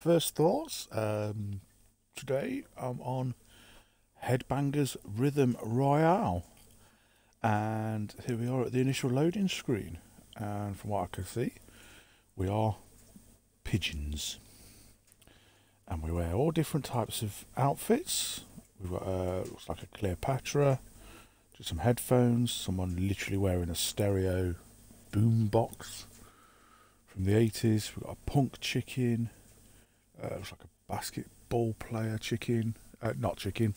First thoughts. Um, today I'm on Headbangers Rhythm Royale, and here we are at the initial loading screen. And from what I can see, we are pigeons, and we wear all different types of outfits. We've got uh, looks like a Cleopatra, just some headphones. Someone literally wearing a stereo boom box from the 80s. We've got a punk chicken. Uh, looks like a basketball player chicken. Uh, not chicken.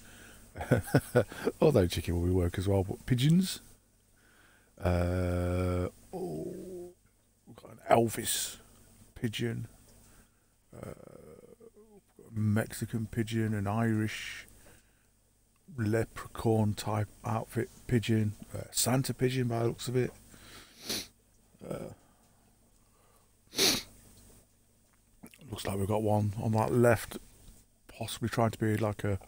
Although chicken will be work as well. But pigeons. Uh, oh, we've got an Elvis pigeon. Uh, Mexican pigeon. An Irish leprechaun type outfit pigeon. Uh, Santa pigeon by the looks of it. Looks like we've got one on that left, possibly trying to be like a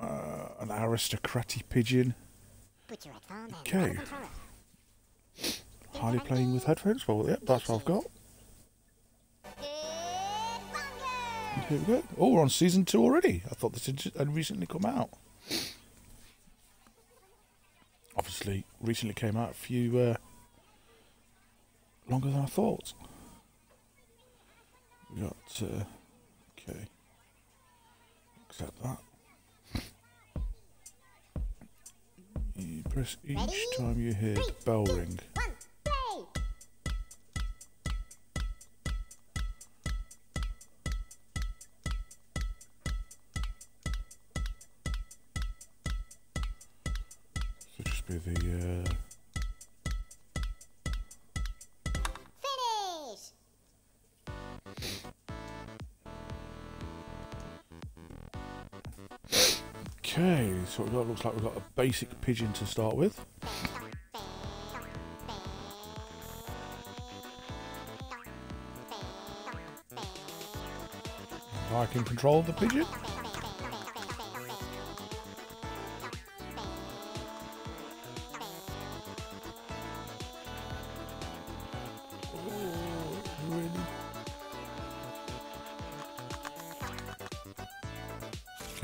uh, an aristocratic pigeon. Okay. Highly playing with headphones. Well, yep, that's what I've got. Here we go. Oh, we're on season two already. I thought this had recently come out. Obviously, recently came out a few uh, longer than I thought. We got, uh, okay, accept that. You press each Ready? time you hear Three, bell two, ring. One, just be the uh, So it looks like we've got a basic pigeon to start with. I can control the pigeon.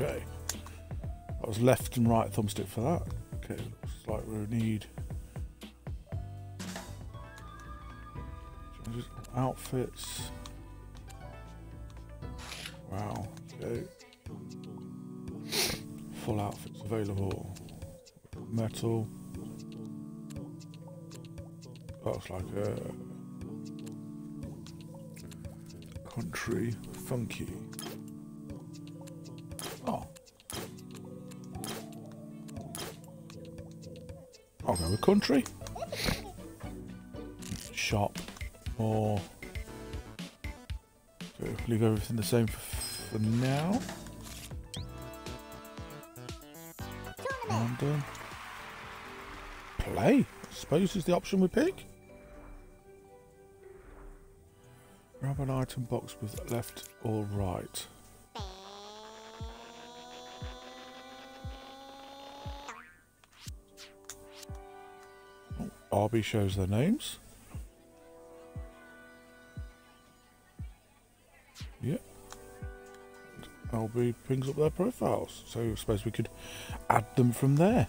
Okay was left and right thumbstick for that. Okay, looks like we need outfits. Wow, okay. Full outfits available. Metal. Looks like a country funky. Country. Shop. Or leave everything the same for, for now. And um, play. I suppose is the option we pick. Grab an item box with left or right. RB shows their names. Yep. RB brings up their profiles. So I suppose we could add them from there.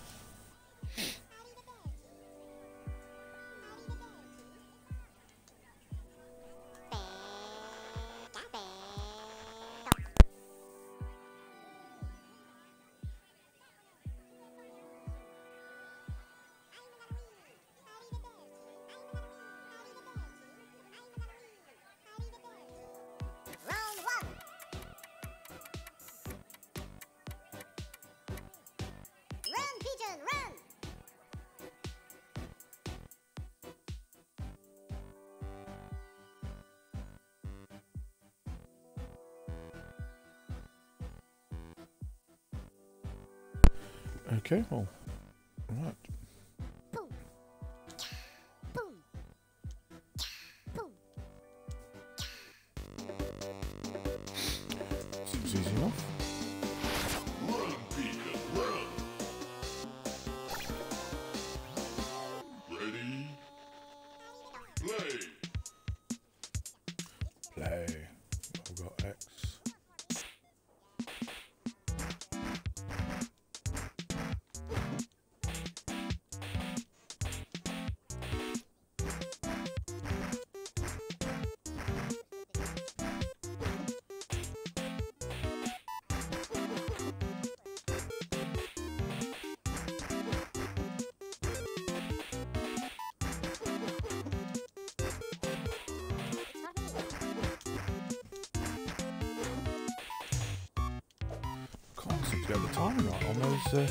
To have the time, right? almost uh,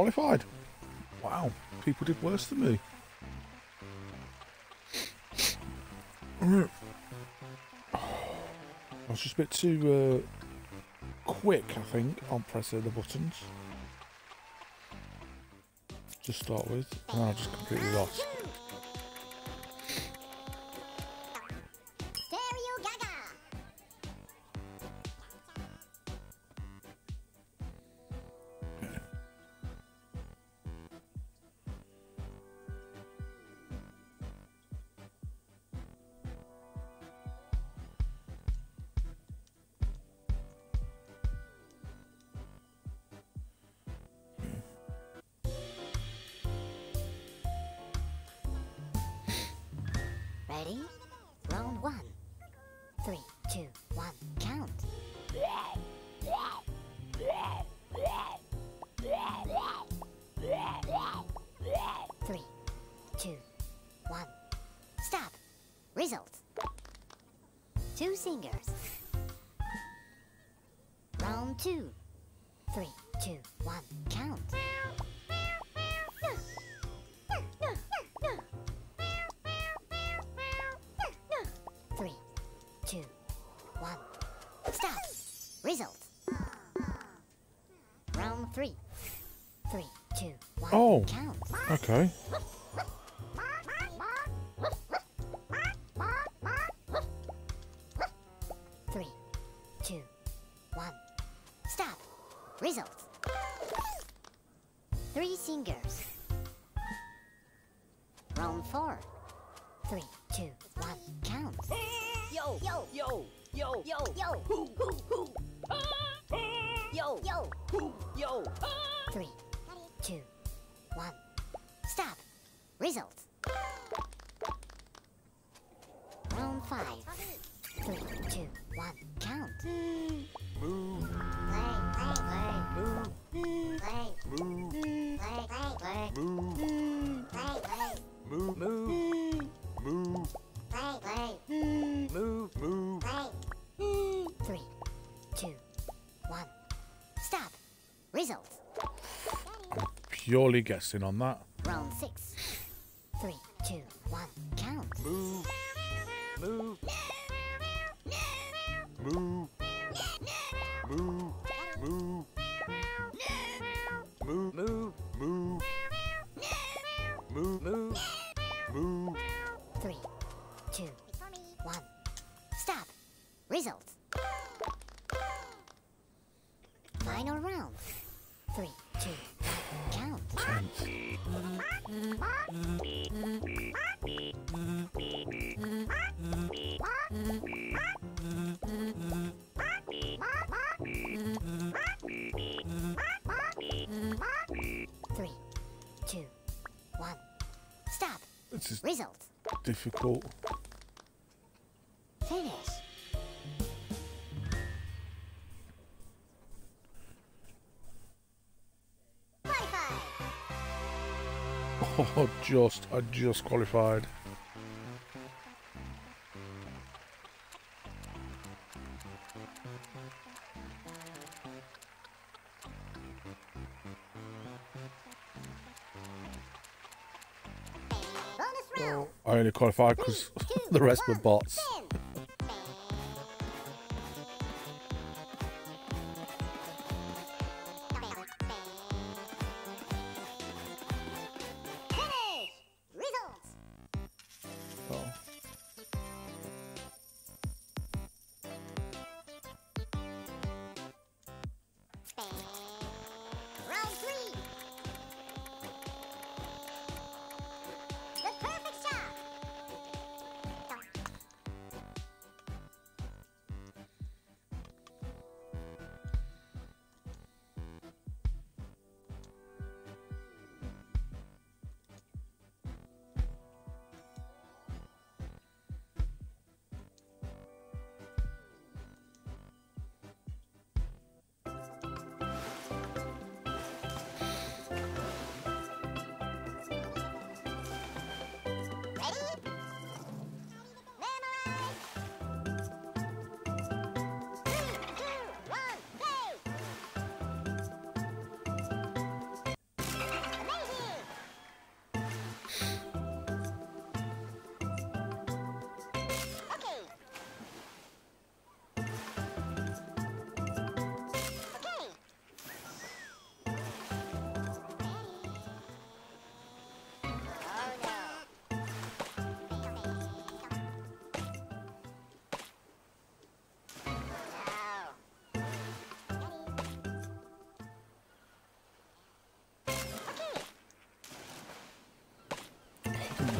qualified. Wow, people did worse than me. I was just a bit too uh, quick, I think, on pressing the buttons. To start with, and I just completely lost. purely guessing on that. Round six. Three, two, one, count. Move. Move. Move. Result. Difficult. Finish. Oh, just, I just qualified. I because the rest were bots.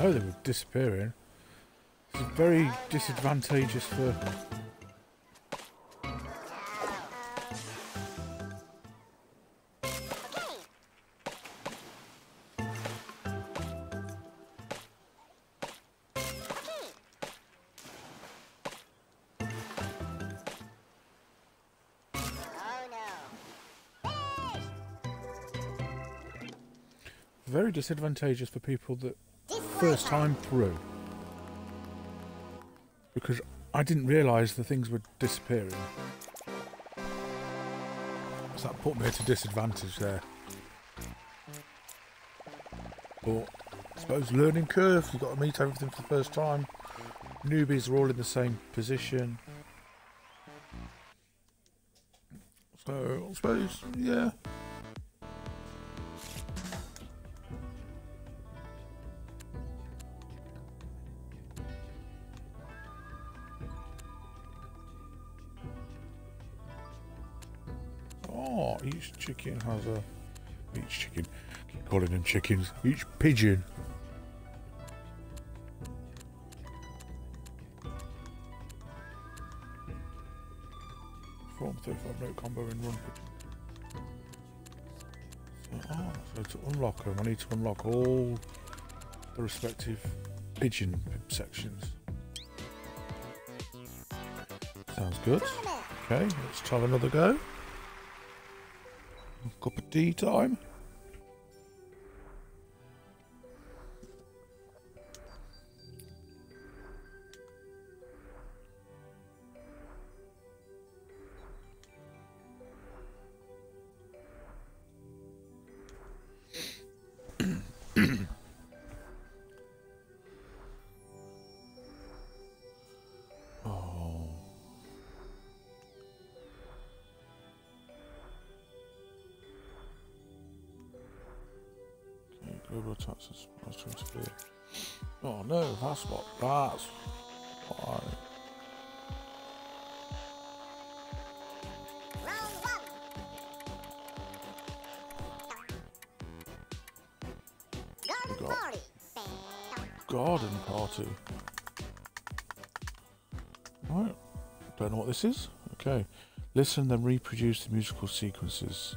Know they were disappearing. Is very disadvantageous for. Very disadvantageous for people that. First time through. Because I didn't realise the things were disappearing. So that put me at a disadvantage there. But I suppose learning curve, you've got to meet everything for the first time. Newbies are all in the same position. So I suppose, yeah. Chicken has a. Each chicken. Keep calling them chickens. Each pigeon. Form 35 note combo in one pigeon. So, oh, so to unlock them, I need to unlock all the respective pigeon sections. Sounds good. Okay, let's try another go. Cup of tea time. Global attacks and supplies to interfere. Oh no, that's what. That's why. Round one. Garden party. Garden party. Right. Don't know what this is. Okay. Listen, then reproduce the musical sequences.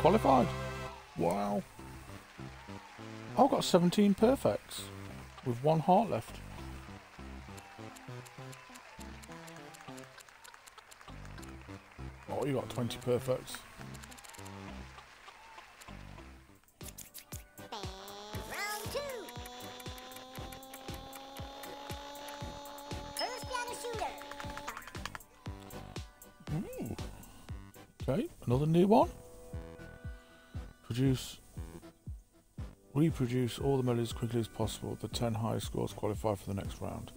Qualified. Wow. I've got 17 perfects with one heart left. Oh, you got 20 perfects. Produce. Reproduce all the melodies as quickly as possible. The 10 highest scores qualify for the next round.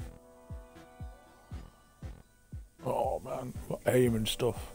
Oh man, got aim and stuff.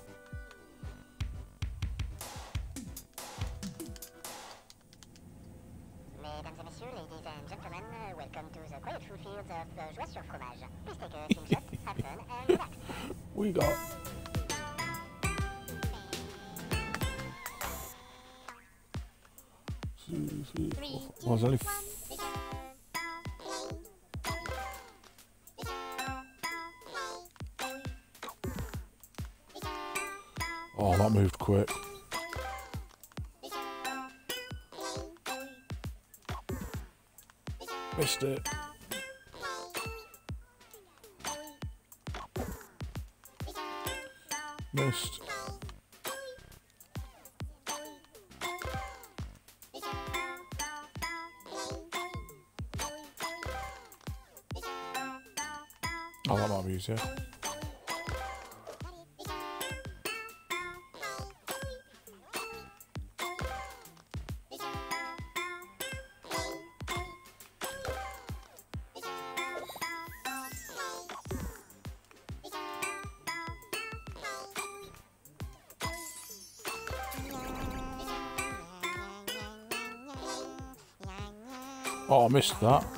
Easier. Oh, I missed that.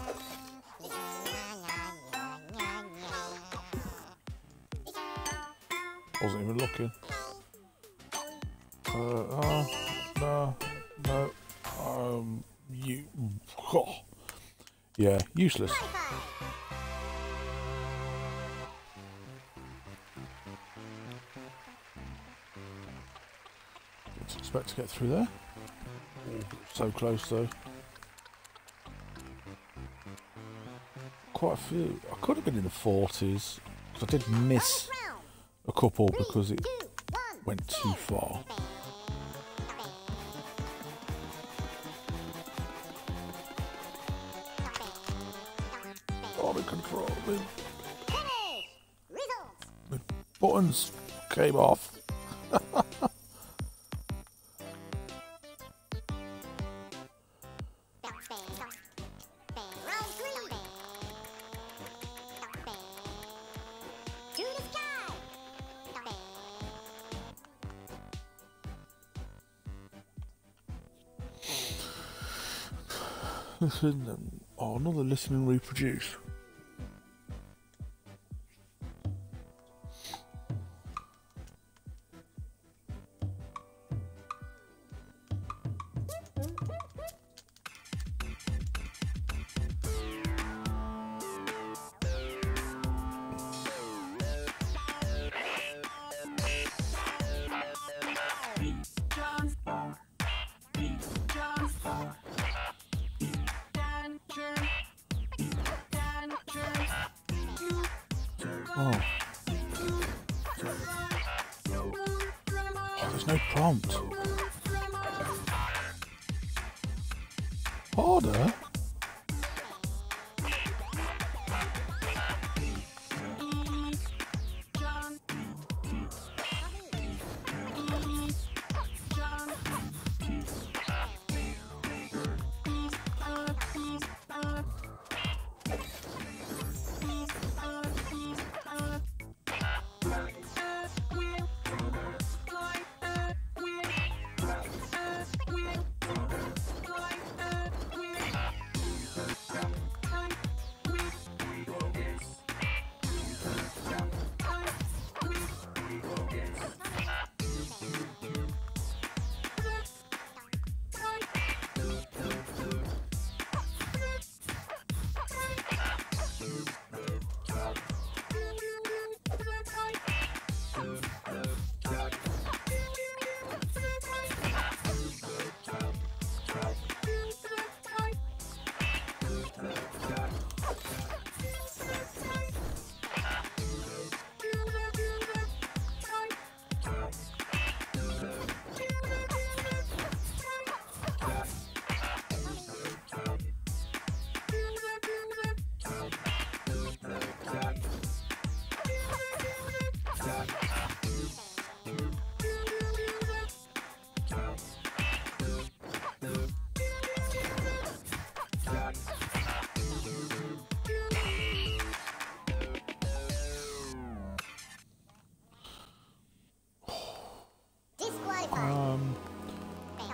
Useless. Didn't expect to get through there. So close though. Quite a few. I could have been in the 40s. I did miss a couple because it went too far. The buttons came off. Round three. To the sky. Listen. Um, and- Oh, another listen and reproduce.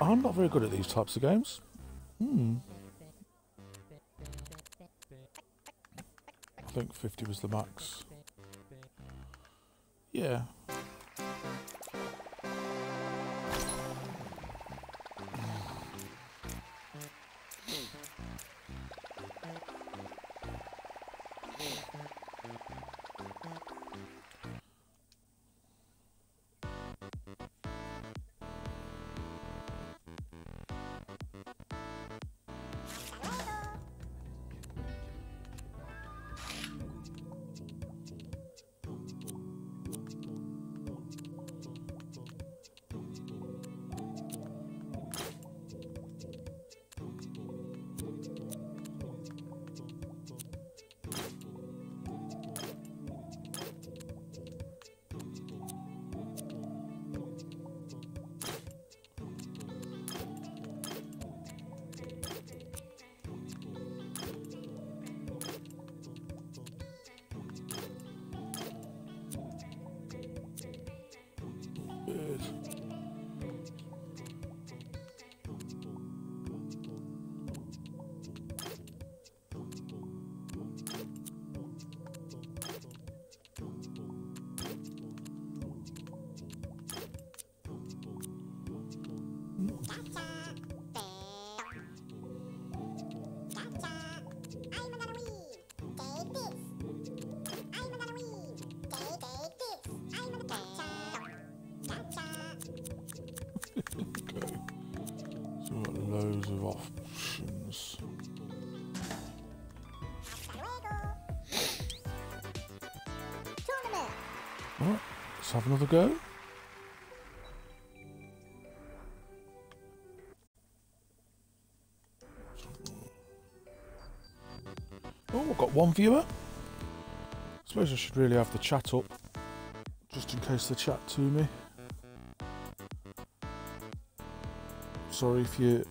I'm not very good at these types of games. Hmm. I think 50 was the max. Yeah. Loads of options. Alright, let's have another go. Oh, I've got one viewer. I Suppose I should really have the chat up, just in case they chat to me. Sorry if you.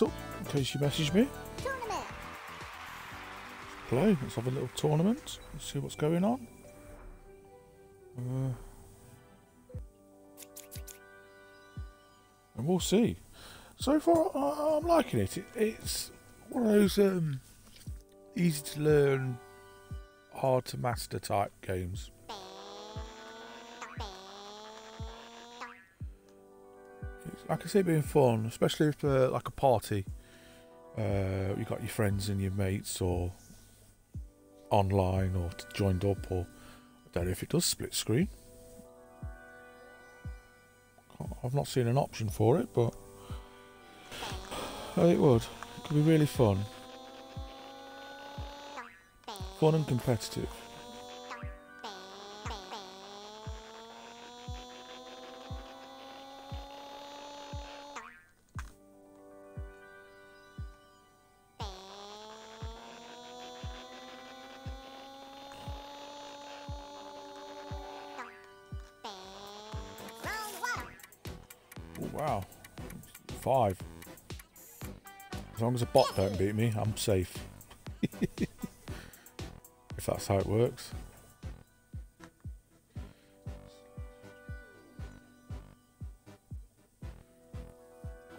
Right, got my chat up in case you message me. Tournament. Play. Let's have a little tournament. Let's see what's going on. Uh, and we'll see. So far, I- I'm liking it. it. It's one of those um, easy to learn, hard to master type games. It's, like I say, being fun, especially if uh, like a party. Uh, you got your friends and your mates, or online, or joined up, or I don't know if it does split screen. I've not seen an option for it, but it would. It could be really fun, fun and competitive. As a bot don't beat me, I'm safe. if that's how it works.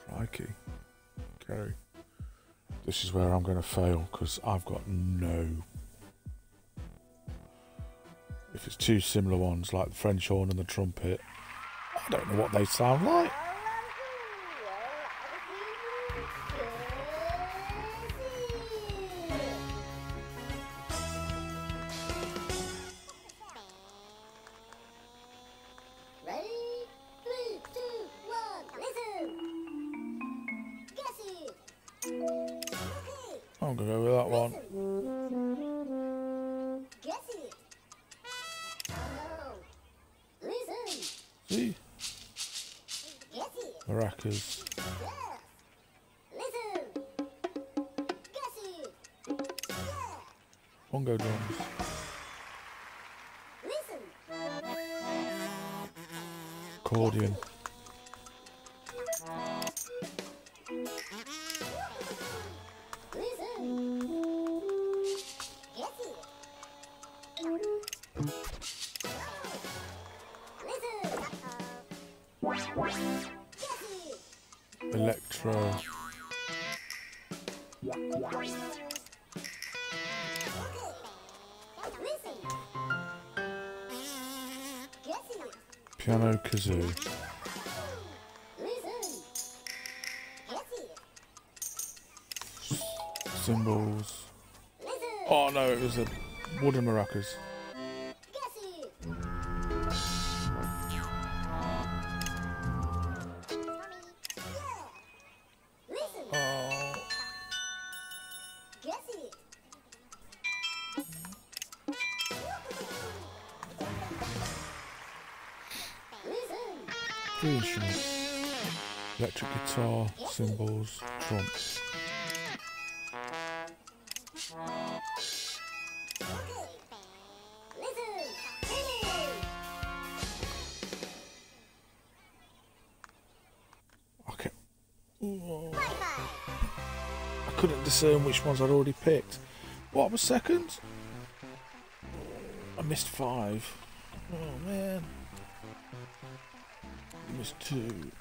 Crikey. Okay. This is where I'm going to fail because I've got no. If it's two similar ones like the French horn and the trumpet, I don't know what they sound like. Wooden discern which ones I'd already picked. What was second? I missed five. Oh man. I missed two.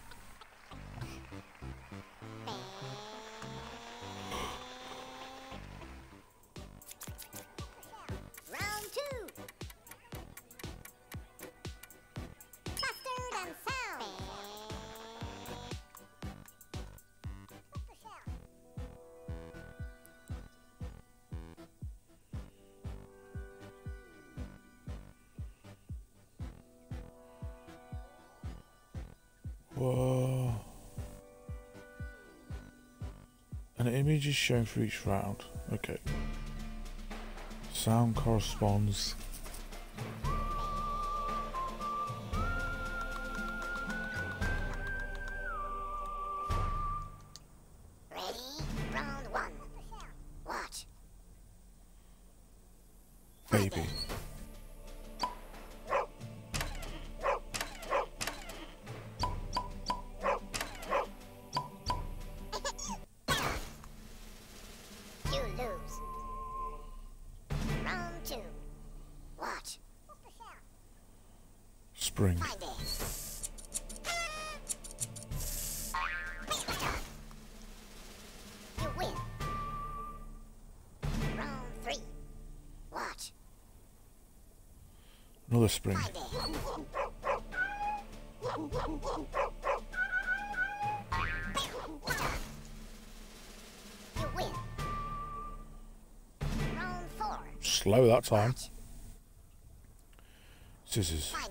Is shown for each round. Okay. Sound corresponds. Slow that time. Watch.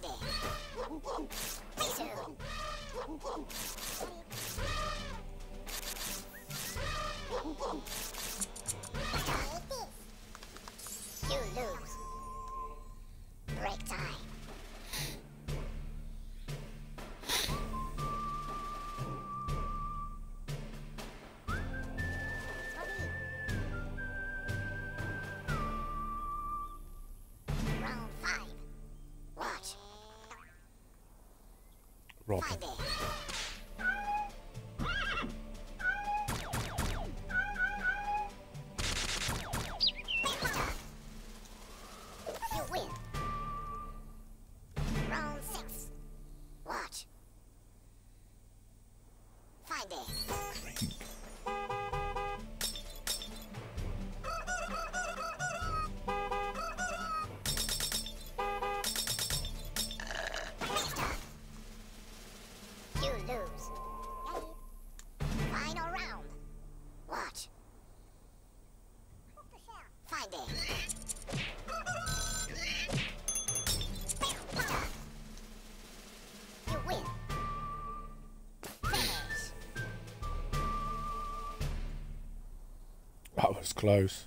that was close.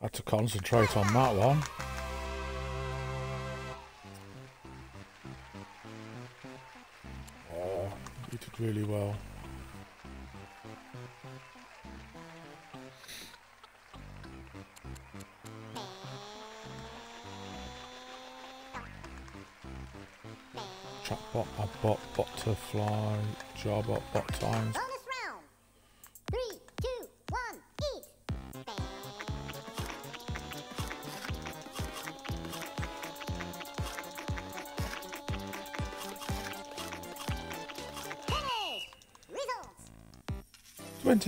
I had to concentrate on that one. Oh, you did really well. Chatbot, bot, bot to fly, jarbot, bot times,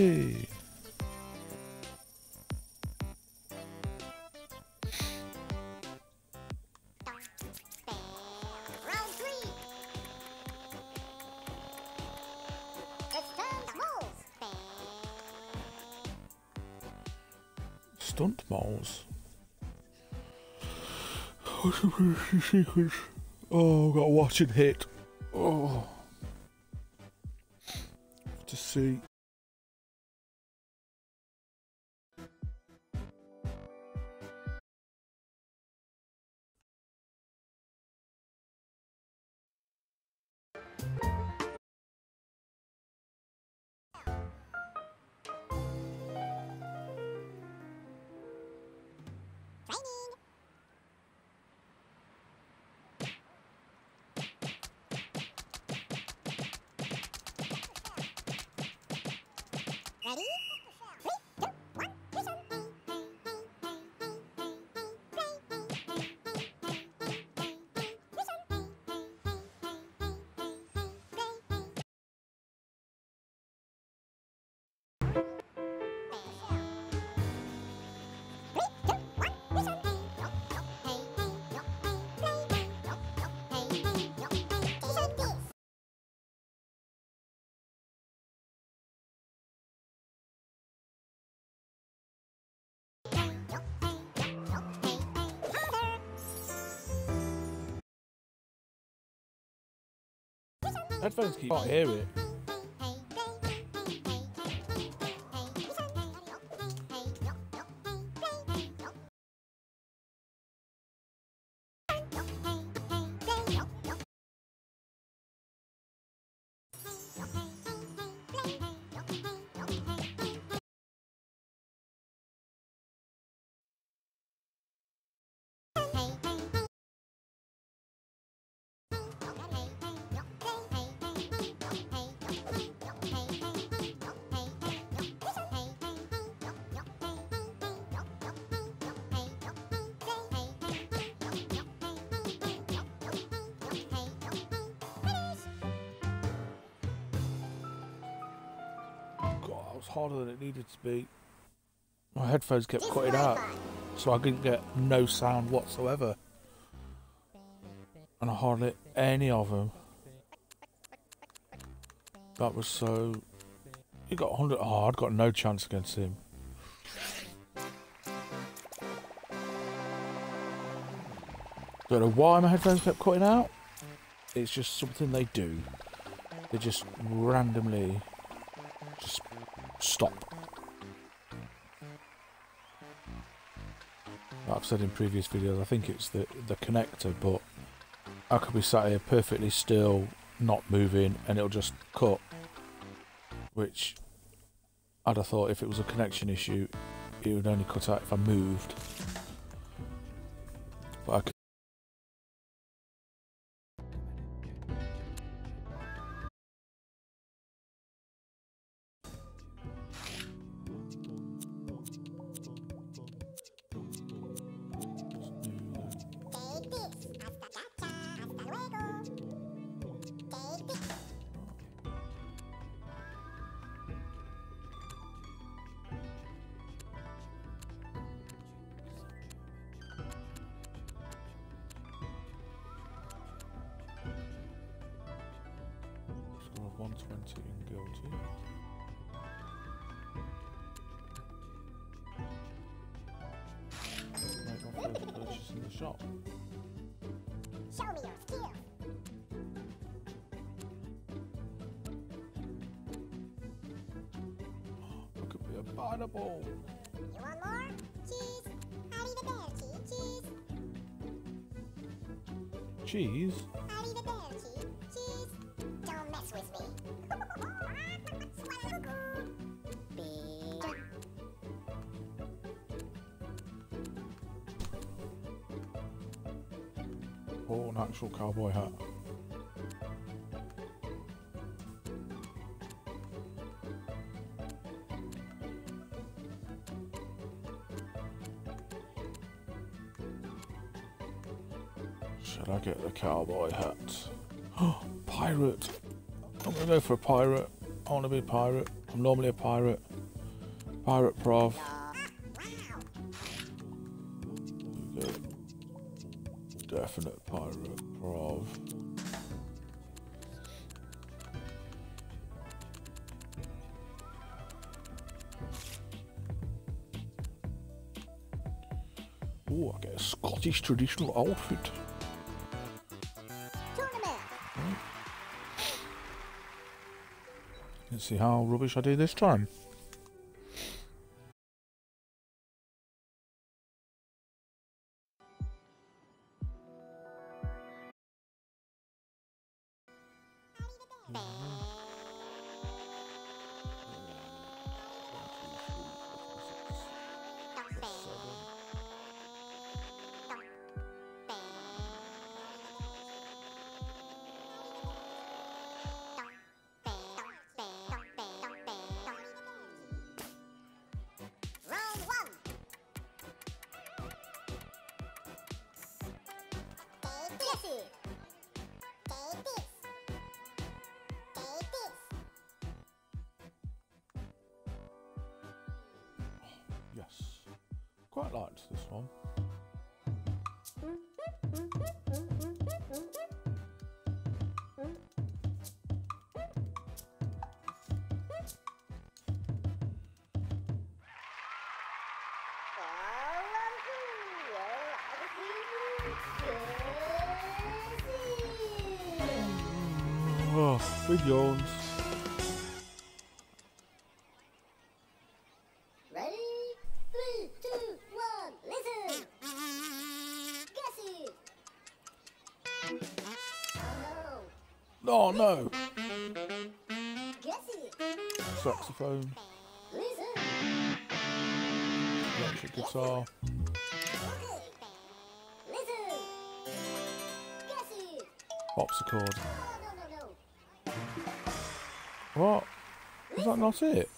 20! Round three. It's turn. Stunt moles. Oh, gotta watch it hit. Oh. To see. Headphones keep. Can't hear it. God, that was harder than it needed to be. My headphones kept cutting out, so I couldn't get no sound whatsoever. And I hardly any of them. That was so. He got 100. Oh, I'd got no chance against him. Don't know why my headphones kept cutting out. It's just something they do. They just randomly just stop. I've said in previous videos, I think it's the the connector, but I could be sat here perfectly still, not moving, and it'll just cut. Which I'd have thought if it was a connection issue, it would only cut out if I moved. But I 20 in guilty. Make my first purchase in the shop. Show me your skill. Look at be a pineapple. You want more? Cheese. How do you bear? Cheese? Cheese? actual cowboy hat. Should I get the cowboy hat? Oh, pirate! I'm gonna go for a pirate. I wanna be a pirate. I'm normally a pirate. Pirate prof. traditional outfit. Hm? Let's see how rubbish I do this time. Round Yes. Quite liked this one. Mm-hmm. Big yawns. Ready? Three, two, one, listen! Guess it! Oh Oh no! no! Guess it! Saxophone, Listen! electric guitar. Okay! Listen! Guess it! Is that not it?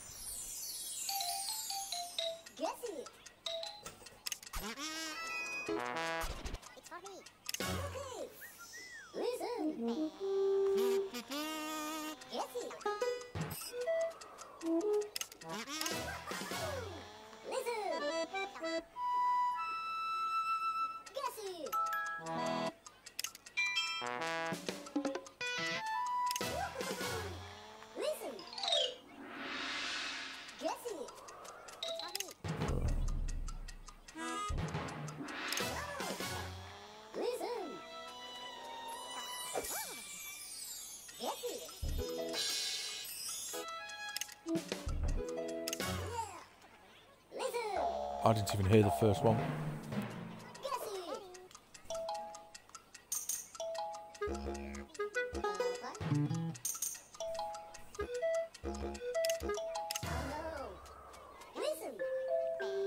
I didn't even hear the first one.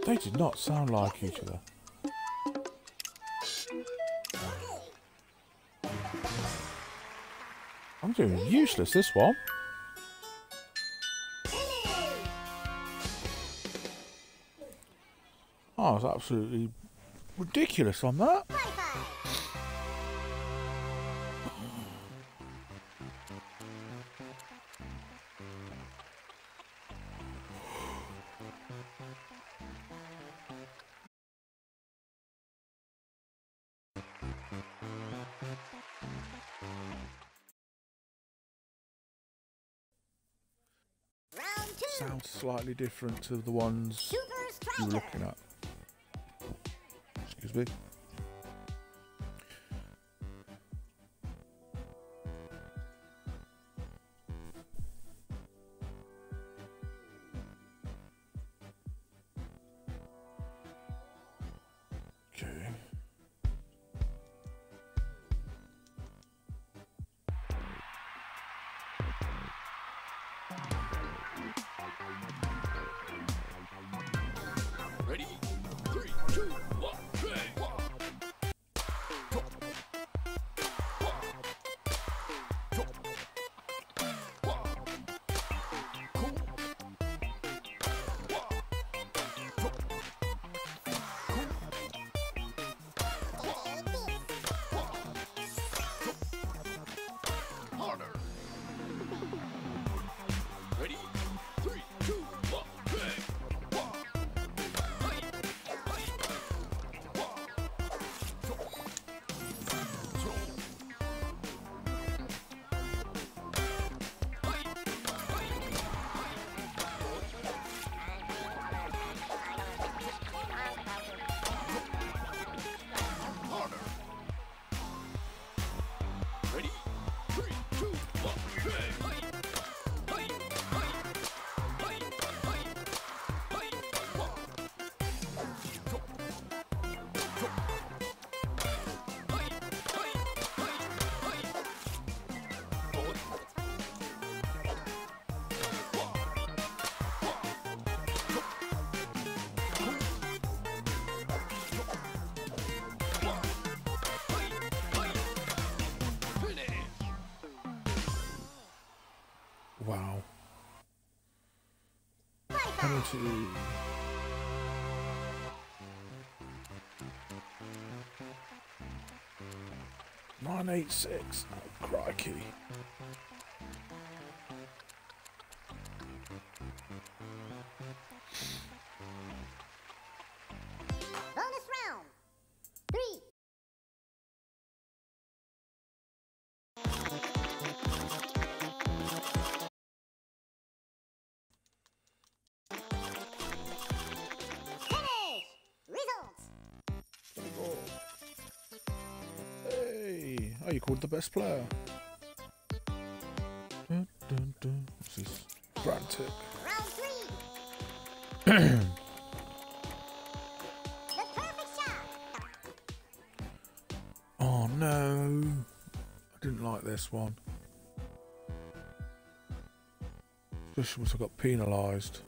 They did not sound like each other. I'm doing useless this one. Oh, it's absolutely ridiculous on that. High five! Round two! Sounds slightly different to the ones you were looking at. Excuse Nine eight six. Oh, crikey. The best player? Dun, dun, dun. This? Frantic. Round three. the perfect shot. Oh no, I didn't like this one. Especially once I got penalised.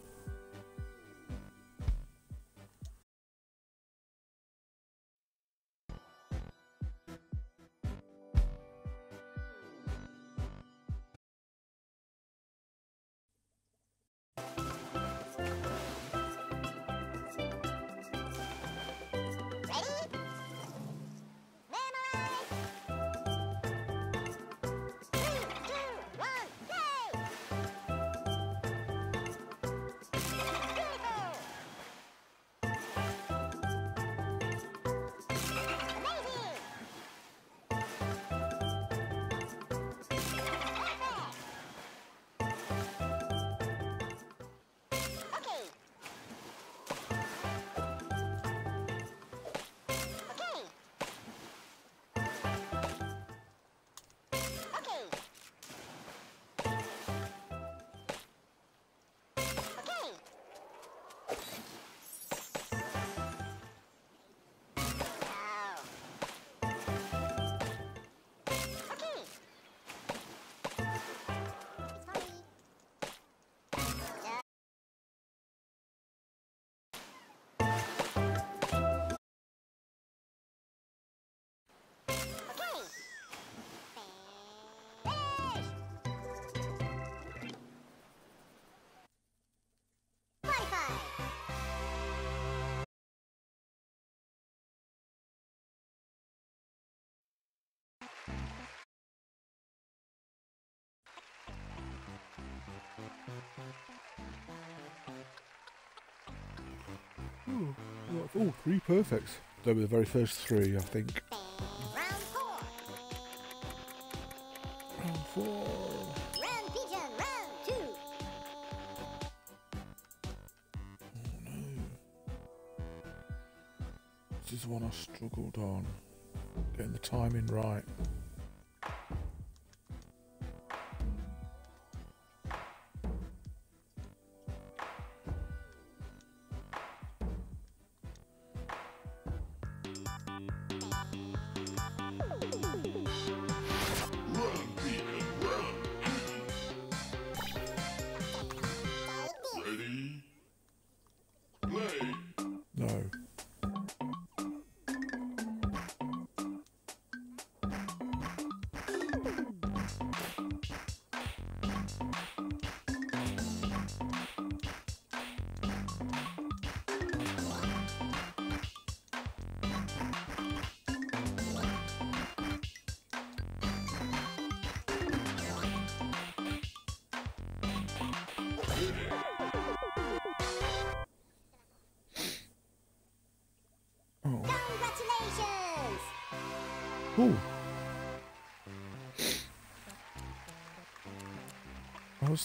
Ooh, oh, three perfects. They were the very first three, I think. Round four. Round four. Round pigeon. Round two. Oh, this is the one I struggled on. Getting the timing right.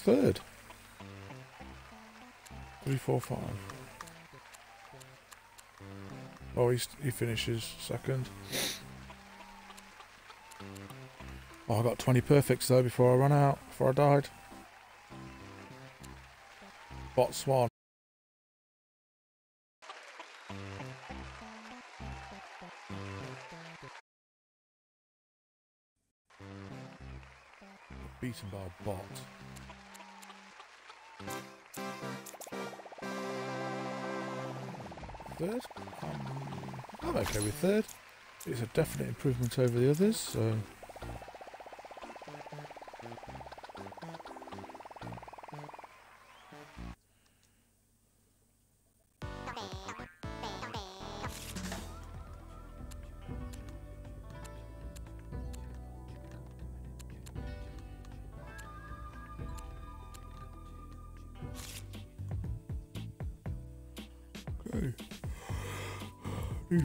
Third. Three, four, five. Oh, he's, he finishes second. Oh, I got 20 perfects though before I ran out, before I died. Bot Swan. Beaten by a bot. Third? Um, I'm okay with third. It's a definite improvement over the others, so...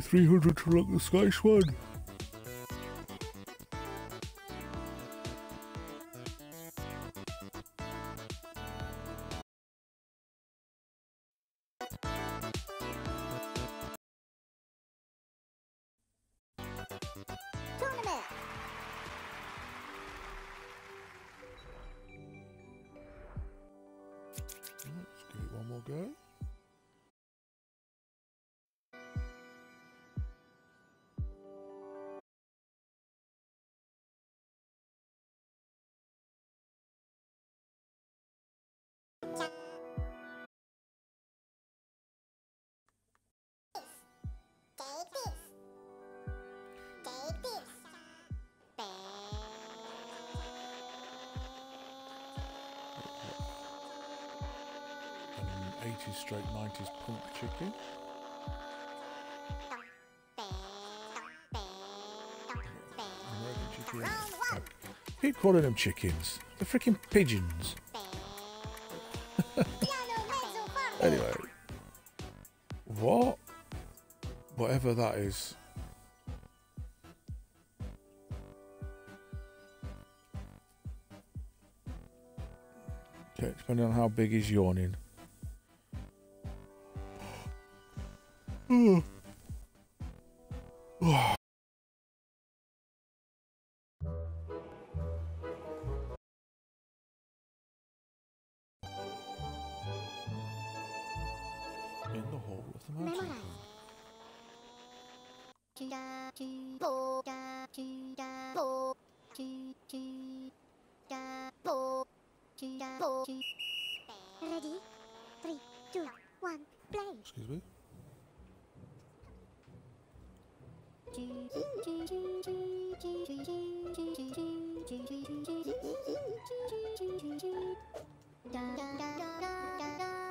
300 to run the Sky sword. Calling them chickens. They're freaking pigeons. Piano mezzo forte. Anyway. What? Whatever that is. Okay, depending on how big he's yawning. Memorize. Chida, da, da, da, da. Ready? Three, two, one, play. Excuse me. da da da da da da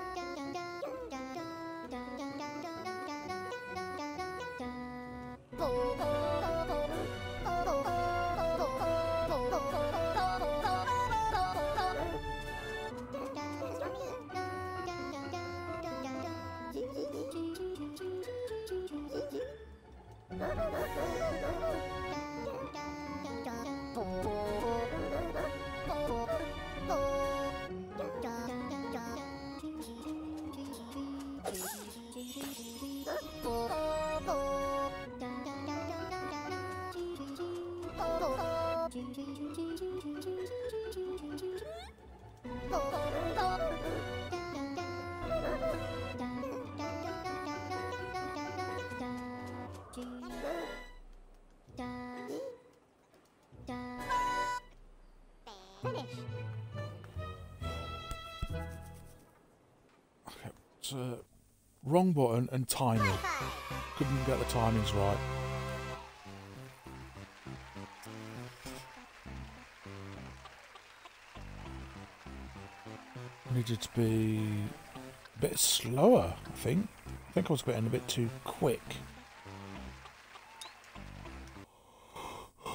wrong button and timing. Couldn't get the timings right. Needed to be a bit slower, I think. I think I was getting a bit too quick.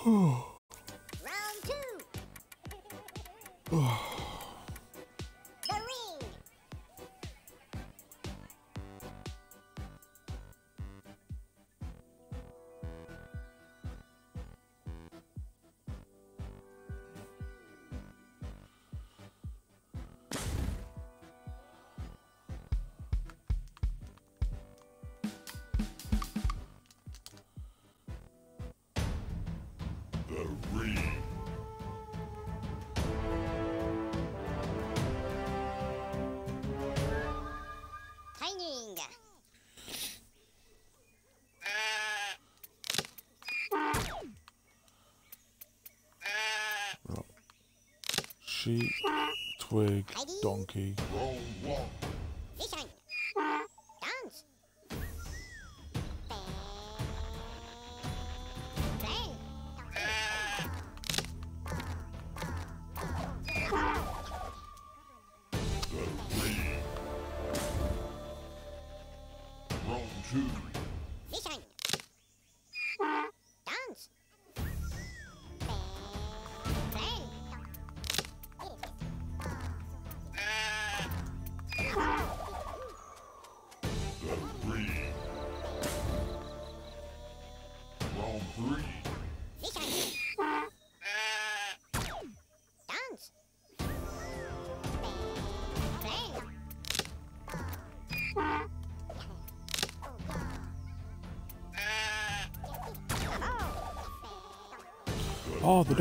Sheep, twig, Ready? donkey.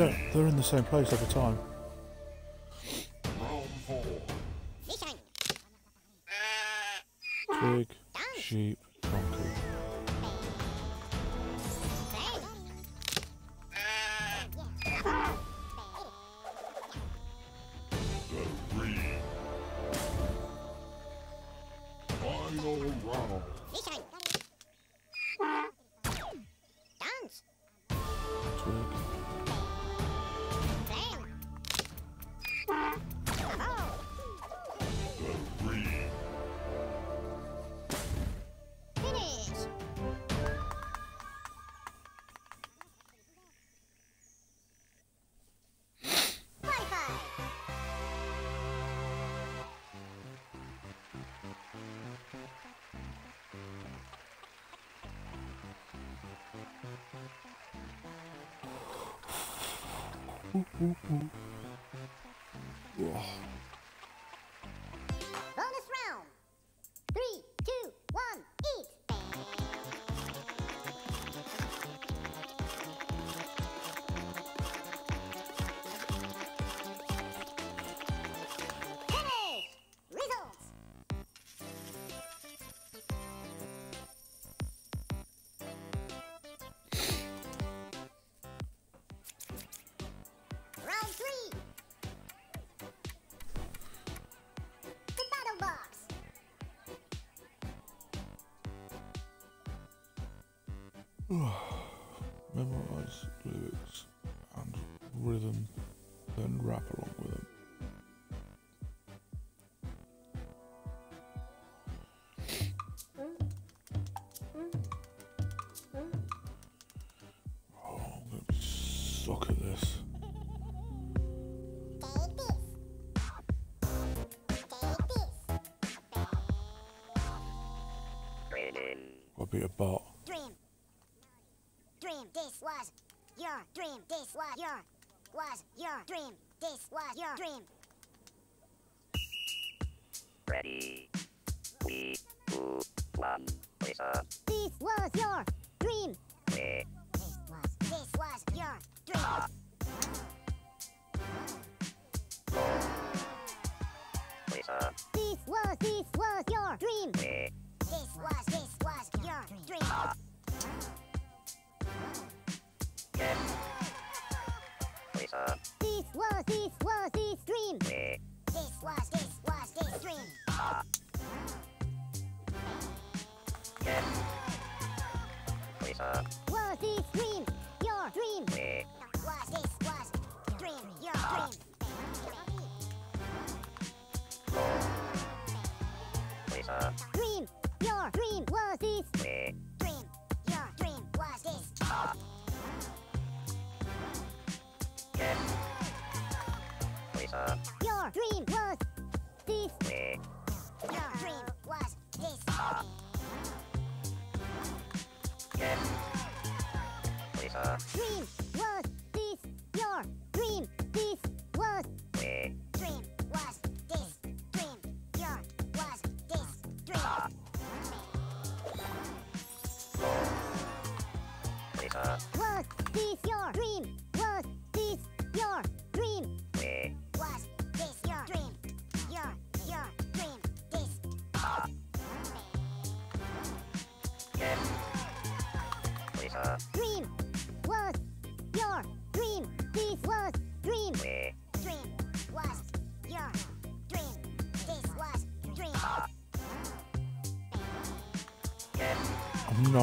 they're, they're in the same place every time. Memorize lyrics and rhythm, then rap along with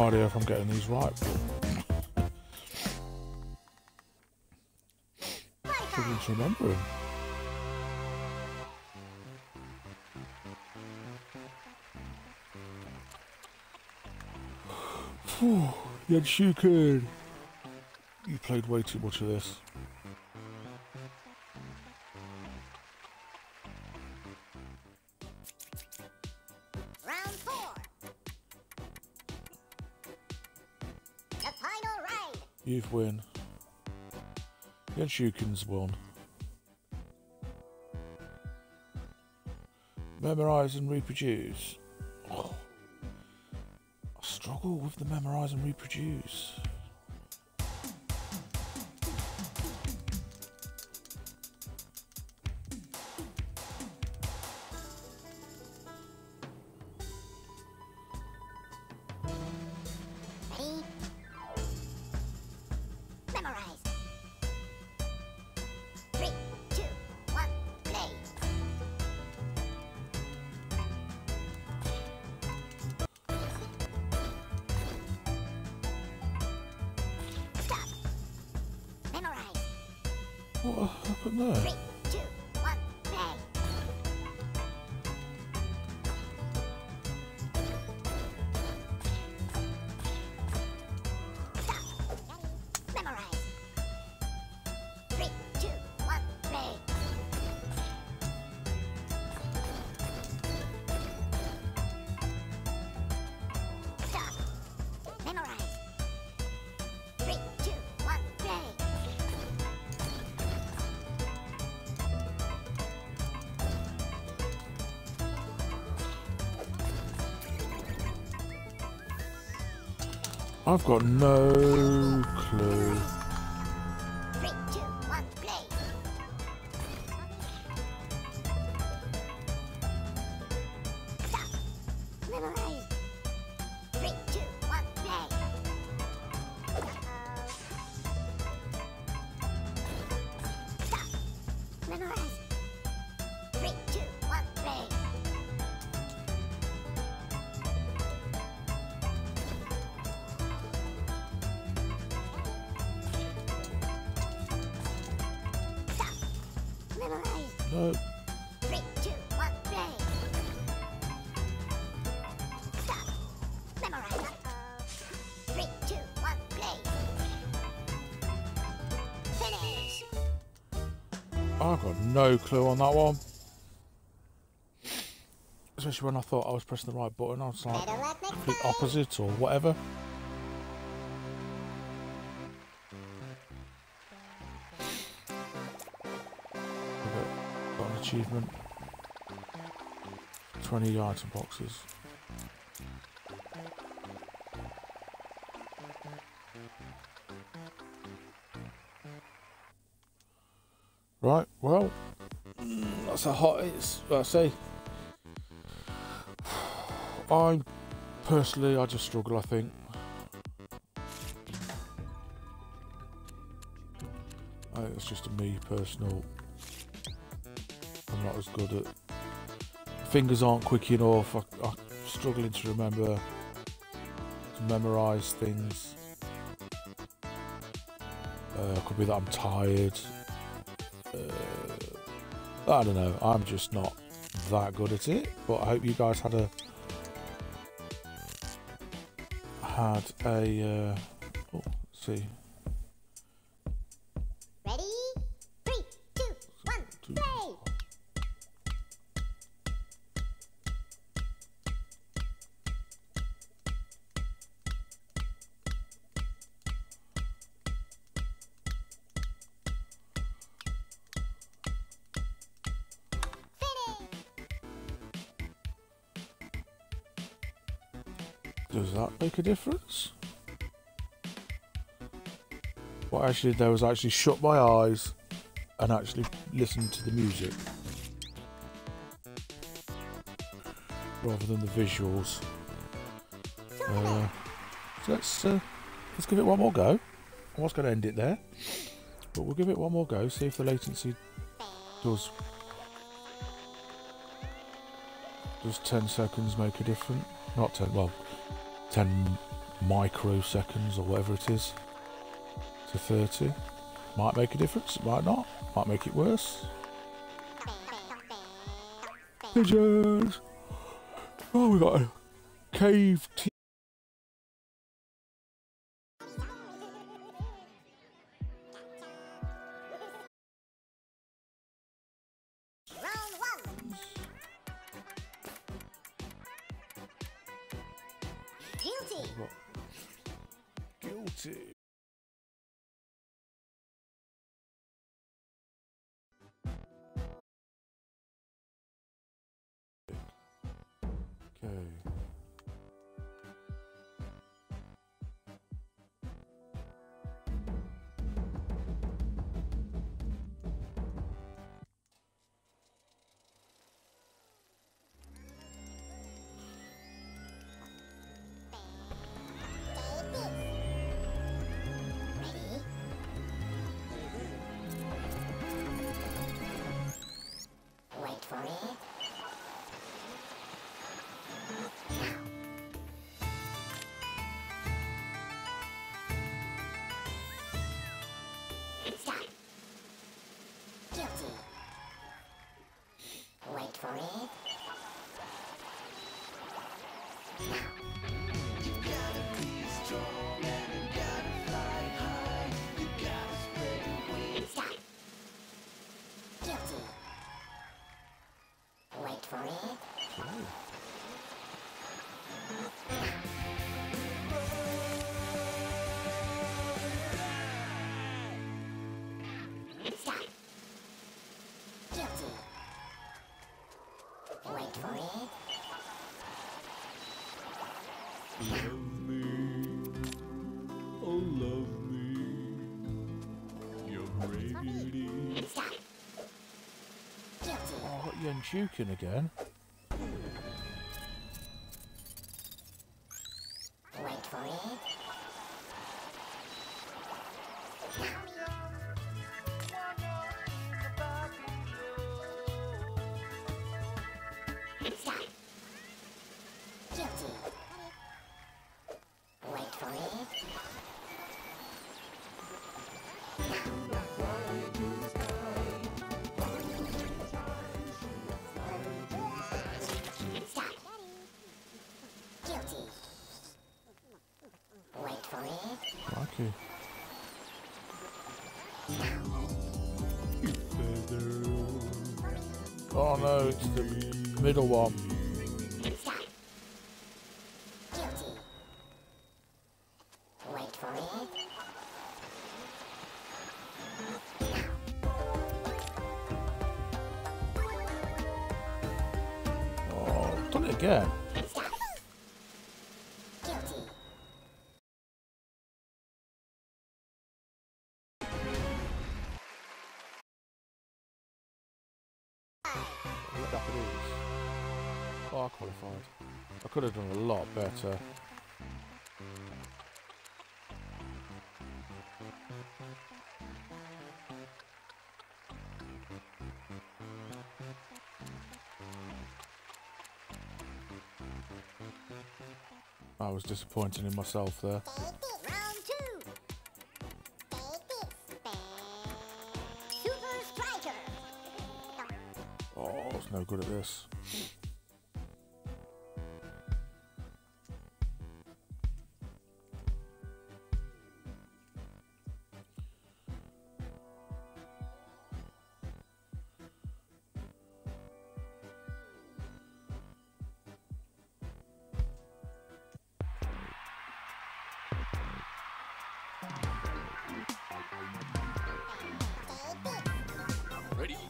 idea if I'm getting these right. Couldn't remember him. Yanshukin! You played way too much of this. Shuriken's one. Memorize and reproduce. Oh. I struggle with the memorize and reproduce. I've got no clue. Clue on that one. Especially when I thought I was pressing the right button, I was like Better luck next complete opposite or whatever. Got, an achievement. 20 yards item boxes. That's a hot. It's, I say, I'm personally, I just struggle. I think. I think it's just me personal. I'm not as good at. Fingers aren't quick enough. I, I'm struggling to remember to memorize things. Uh, could be that I'm tired. I don't know. I'm just not that good at it. But I hope you guys had a had a. Uh, oh, see. Does that make a difference? What I actually did there was actually shut my eyes and actually listen to the music rather than the visuals. Uh, so let's uh, let's give it one more go. I was going to end it there, but we'll give it one more go. See if the latency does does ten seconds make a difference? Not ten. Well, 10 microseconds or whatever it is to 30 might make a difference might not might make it worse. Pigeons oh we got a cave Juking again? The middle could have done a lot better. I was disappointed in myself there. Round two. Take this. Super Striker. Oh, I was no good at this. Ready?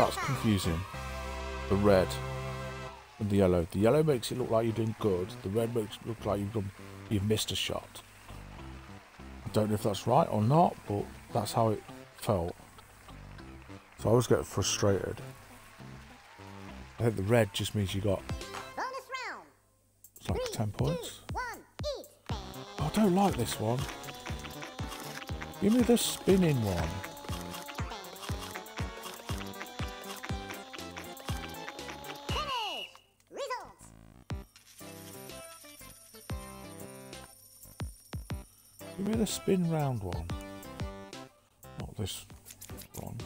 That's confusing. The red and the yellow. The yellow makes it look like you're doing good. The red makes it look like you've done, you've missed a shot. I don't know if that's right or not, but that's how it felt. So I always get frustrated. I think the red just means you got Bonus round. it's like Three, ten points. two, one. Oh, I don't like this one. Give me the spinning one. get spin round one? Not this one.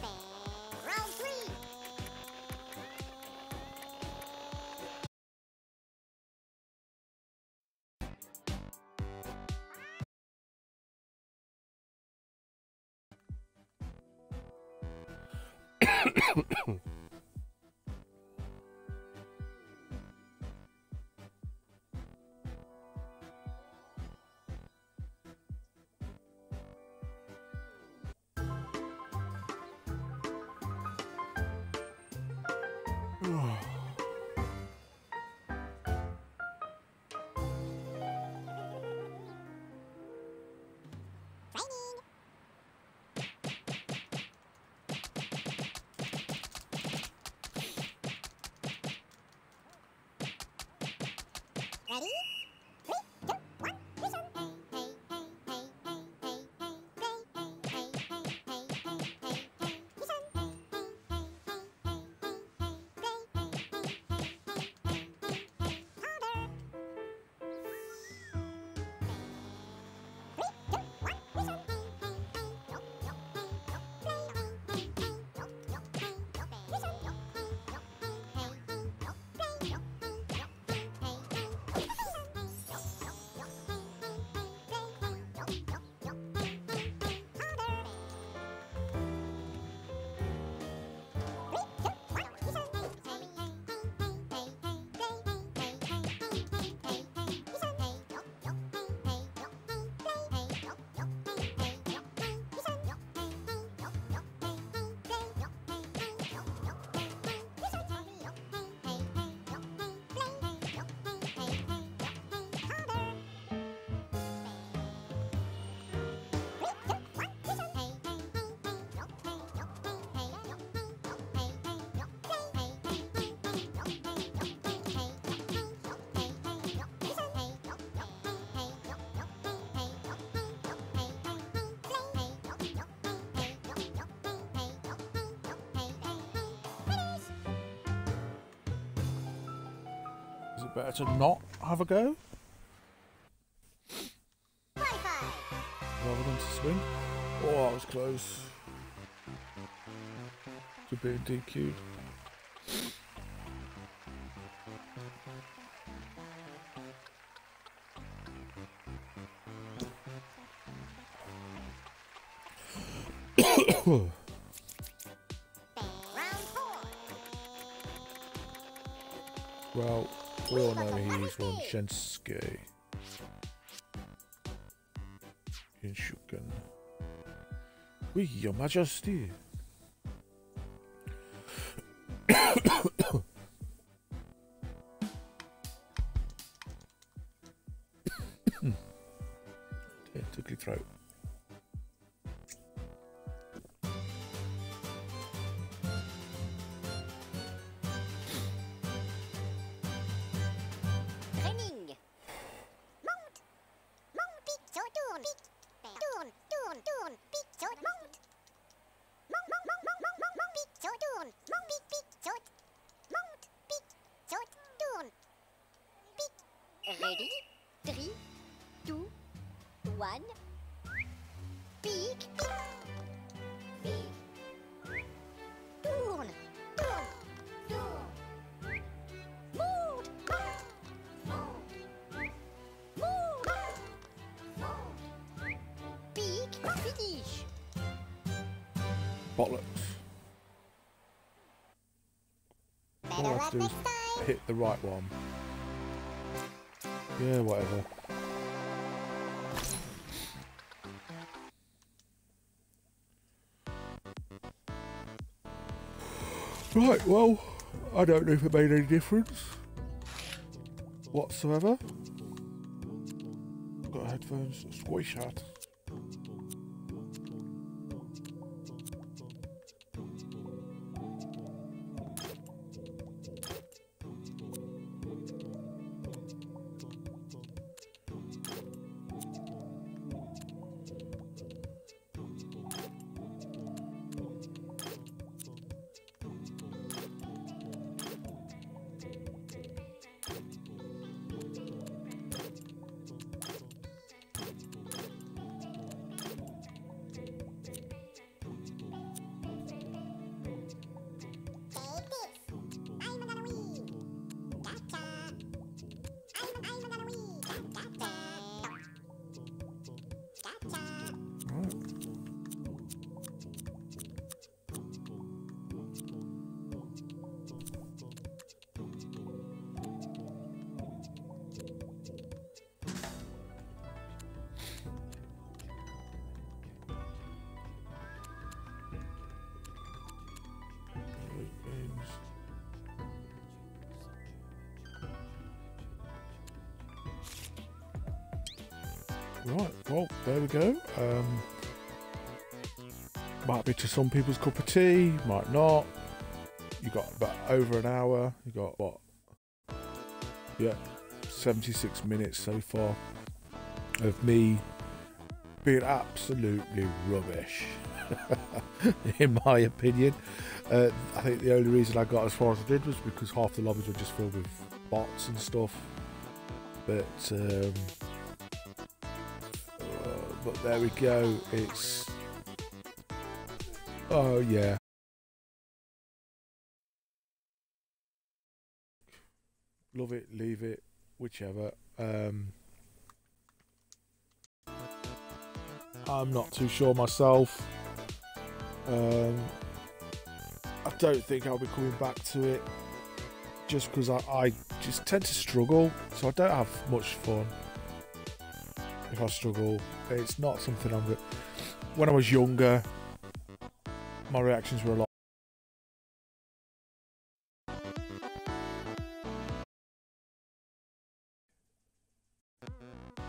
better to not have a go. Rather than to swing. Oh, I was close to being DQ'd. Shinsuke. Inshukan. We, your majesty. do is hit the right one. Yeah, whatever. Right, well, I don't know if it made any difference whatsoever. I've got headphones, squish hat. Right, well, there we go. Um, might be to some people's cup of tea, might not. You got about over an hour. You got what? Yeah, 76 minutes so far of me being absolutely rubbish, in my opinion. Uh, I think the only reason I got as far as I did was because half the lobbies were just filled with bots and stuff. But um, but there we go. It's oh yeah. Love it, leave it, whichever. Um, I'm not too sure myself. Um, I don't think I'll be coming back to it just because I, I just tend to struggle, so I don't have much fun if I struggle. It's not something I'm good. When I was younger, my reactions were a lot.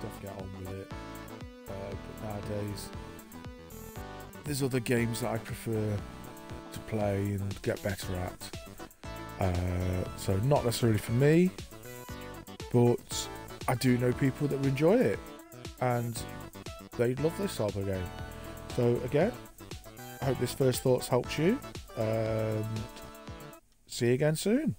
Definitely get on with it. Uh, but nowadays, there's other games that I prefer to play and get better at. Uh, so not necessarily for me, but I do know people that enjoy it, and they love this type of game. So again, I hope this first thoughts helped you. And see you again soon.